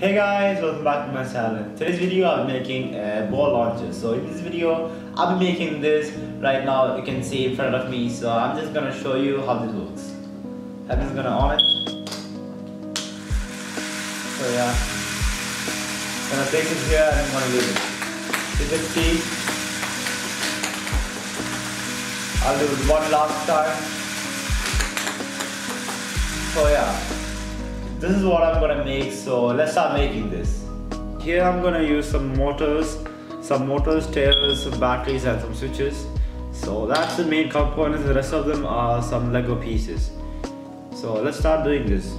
Hey guys, welcome back to my channel. Today's video I'm making a ball launcher. So in this video, I'll be making this right now. You can see in front of me. So I'm just gonna show you how this works. I'm just gonna on it. So yeah, gonna place it here and I'm gonna leave it. You can see, I'll do it one last time. So yeah this is what I'm gonna make so let's start making this. Here I'm gonna use some motors some motors tails some batteries and some switches. So that's the main components the rest of them are some lego pieces. So let's start doing this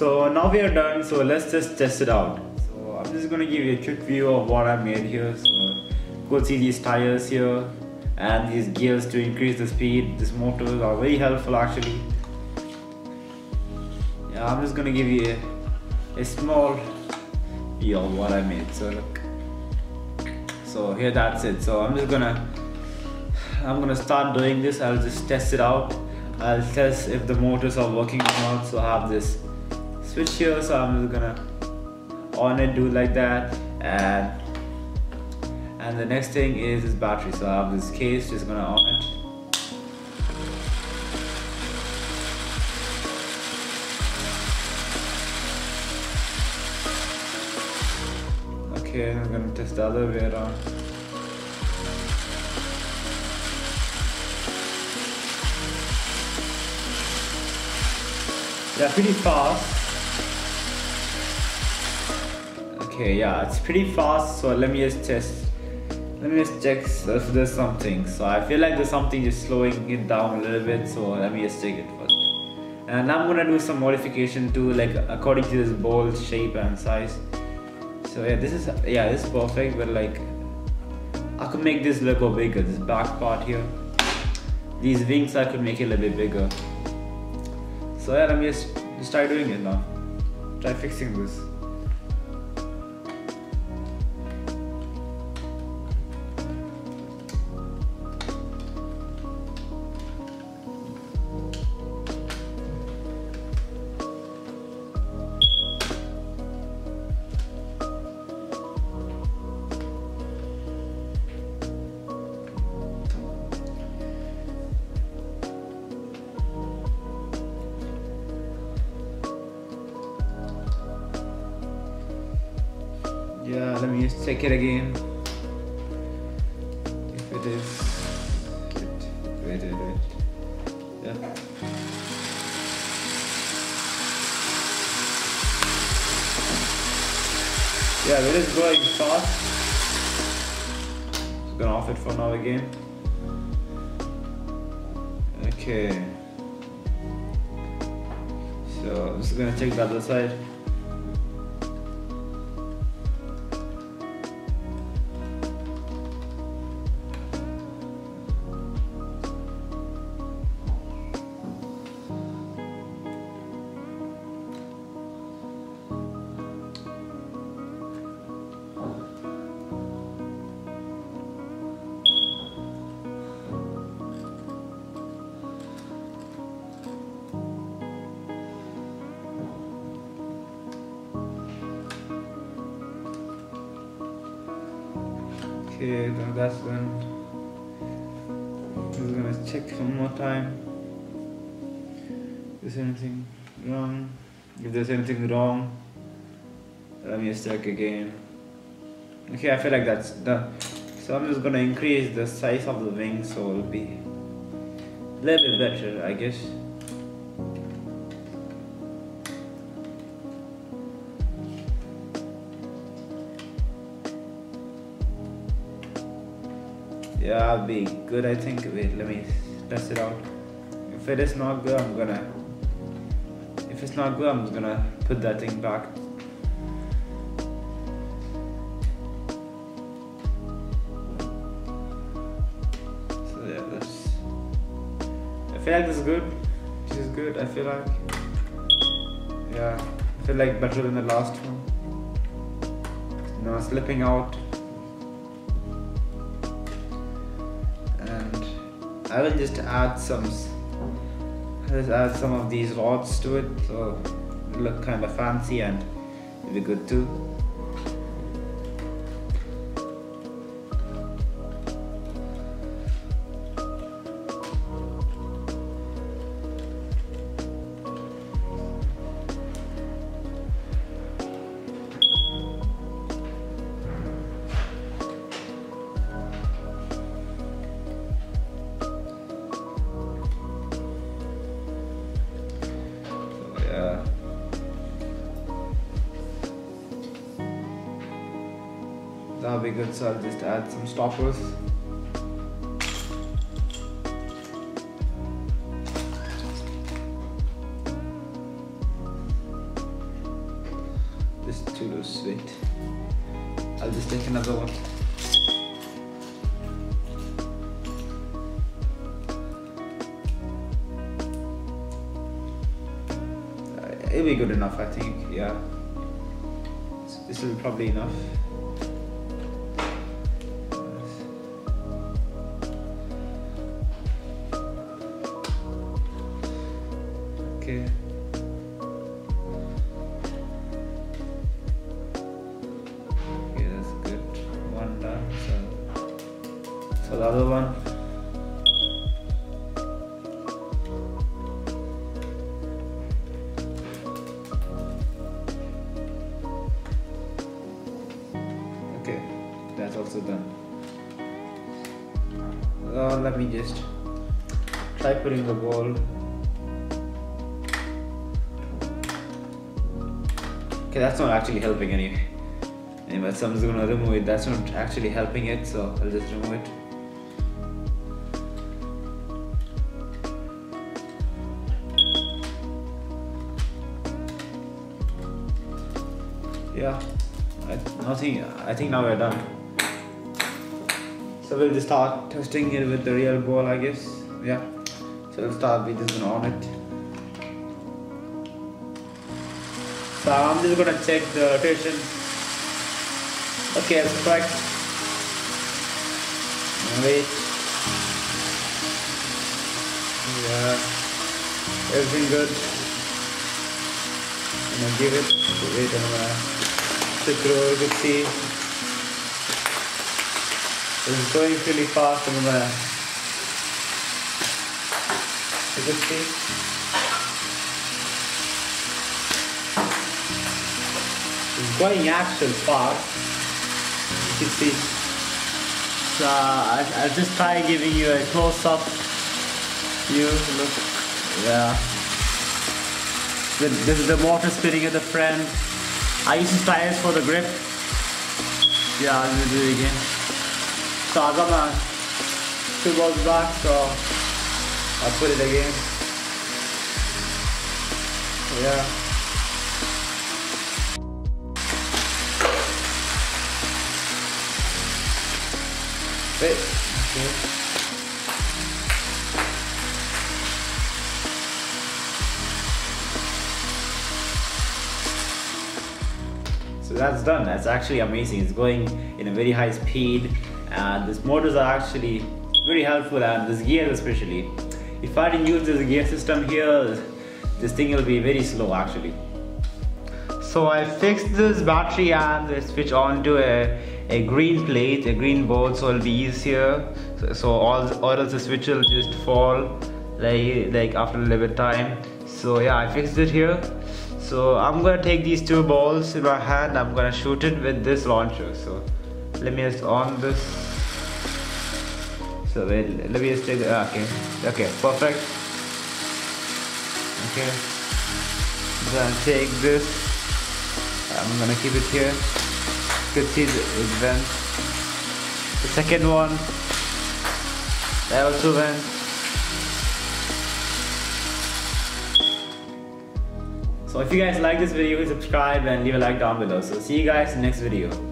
so now we are done. So let's just test it out. So I'm just gonna give you a quick view of what I made here. So could see these tires here and these gears to increase the speed. These motors are very helpful actually. Yeah I'm just gonna give you a, a small view of what I made. So look. So here that's it. So I'm just gonna I'm gonna start doing this. I'll just test it out. I'll test if the motors are working or not. So I have this switch here so I'm just gonna on it do like that and and the next thing is this battery. So I have this case just gonna on it. Okay I'm gonna test the other way around. Yeah pretty fast okay yeah it's pretty fast so let me just test let me just check if there's something. So I feel like there's something just slowing it down a little bit so let me just check it first. And I'm gonna do some modification to like according to this bolt shape and size. So yeah this is yeah this is perfect but like I could make this logo bigger this back part here. These wings I could make it a little bit bigger. So yeah, let me just, just try doing it now. Try fixing this. Yeah let me just check it again. If it is wait wait wait yeah. Yeah it is going fast. Just gonna off it for now again. Okay. So I'm just gonna check the other side more time. Is anything wrong? If there's anything wrong, let me check again. Okay, I feel like that's done. So I'm just gonna increase the size of the wing so it'll be a little bit better, I guess. yeah I'll be good I think wait let me test it out. If it is not good I'm gonna if it's not good I'm just gonna put that thing back. So yeah that's I feel like this is good. This is good I feel like. Yeah I feel like better than the last one. No slipping out I will just add some let's add some of these rods to it so it'll look kind of fancy and it'll be good too Good, so I'll just add some stoppers. So the other one. Okay, that's also done. Uh, let me just try putting the ball. Okay, that's not actually helping anyway. Anyway, so I'm just gonna remove it. That's not actually helping it, so I'll just remove it. Nothing. I think now we're done. So we'll just start testing it with the real ball, I guess. Yeah. So we'll start. with this gonna on it. So I'm just gonna check the rotation. Okay, it's correct. Wait. Yeah. Everything good. I'm gonna give it. Wait, I'm gonna flip through. You can see it's going really fast. I'm gonna. You can see. It's going actual fast. You can see. So I, I'll just try giving you a close up view. Look, yeah. This is the water spinning at the front. I use tires for the grip. Yeah, I'm gonna do it again. So I got my two balls back, so I'll put it again. Yeah. Wait. Okay. That's done. That's actually amazing. It's going in a very high speed and these motors are actually very helpful and this gear especially. If I didn't use this gear system here, this thing will be very slow actually. So I fixed this battery and the switch onto a a green plate, a green board, so it'll be easier. So, so all, all of the switch will just fall like, like after a little bit time. So yeah, I fixed it here. So I'm gonna take these two balls in my hand. I'm gonna shoot it with this launcher. So let me just on this. So wait, let me just take. The, ah, okay, okay, perfect. Okay, I'm gonna take this. I'm gonna keep it here could see the went. The second one, that also went. So if you guys like this video, subscribe and leave a like down below. So see you guys in the next video.